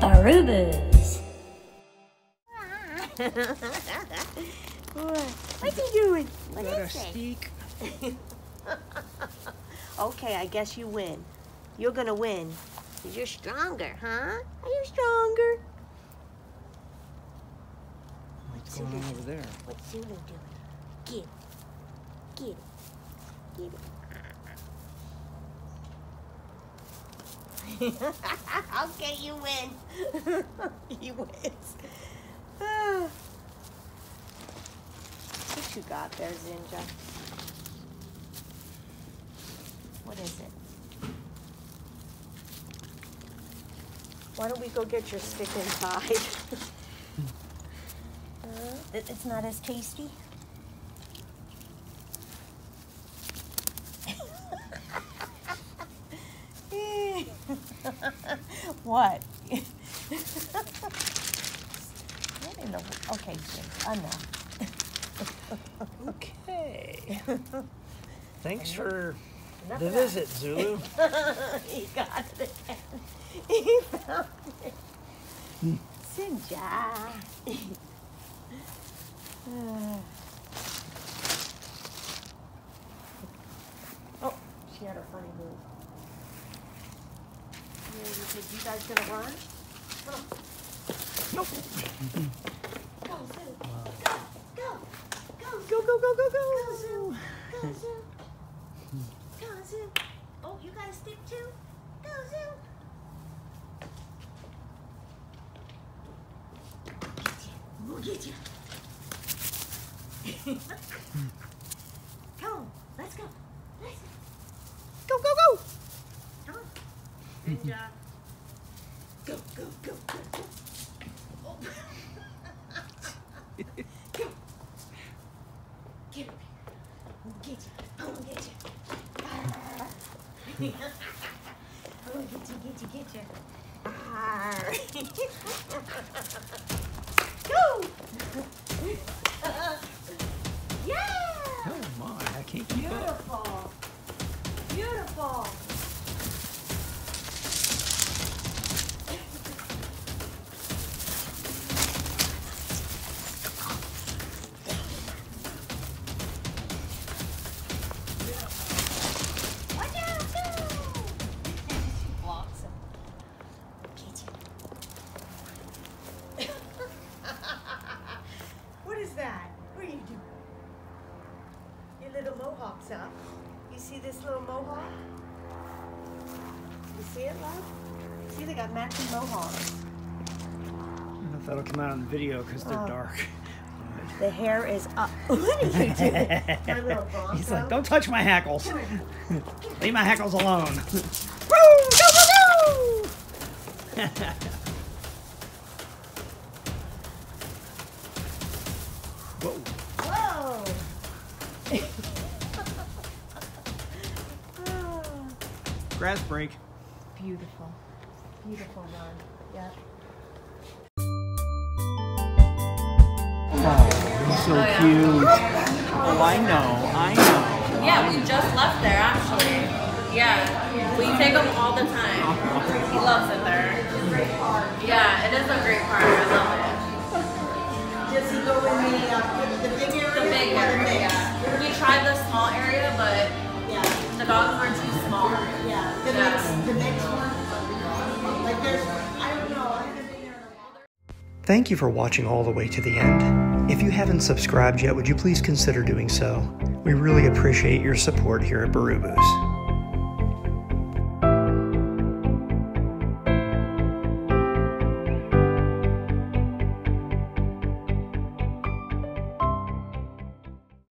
Barubas. What's he doing? What Got a is it? steak. Okay, I guess you win. You're gonna win. 'Cause you're stronger, huh? Are you stronger? What's going on over there? What's Zulu doing? Get it. Get it. Get it. okay, you win. he wins. What you got there, Zinga? What is it? Why don't we go get your stick inside? Uh, it- It's not as tasty. What? what in the? Okay, Jim, enough. Okay. Thanks for Enough the visit, Zulu. he got it. He found it. Zinga. oh, Yeah, you guys gonna run? Come. Nope. Go, Zoo. Go, go. Go, go, go, go, go, go. Go, Zoo. Go, Zoo. Go, Zoo. Oh, you got a stick too? Go, Zoo. We'll get you. Come on, let's go. Let's go. Go, go, go. Come on. Good job. Go, go, go, go, go. Oh. go. Get up here. We'll get you. I'm gonna get you. I'm gonna get you, get you, get you. Go! Mohawk's up. You see this little mohawk? You see it, love? See, they got matching mohawks. I don't know if that'll come out on the video because they're Oh. dark. The hair is up. What are you doing? My little bronco. He's like, don't touch my hackles. Leave my hackles alone. Woo! Go, go, go! Whoa. Grass break. beautiful. Beautiful run. Yeah. Oh, so cute. Oh, I know, I know. Yeah, we just left there actually. Yeah, we take him all the time. He loves it there. Yeah, it is a great park. I love it. Does he go in Thank you for watching all the way to the end. If you haven't subscribed yet, would you please consider doing so? We really appreciate your support here at Barubus.